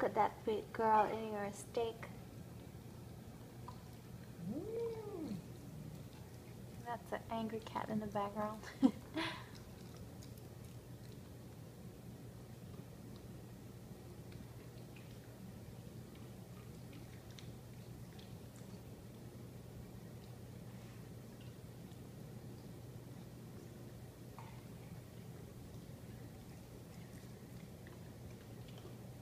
Look at that big girl in your steak. Mm. That's an angry cat in the background.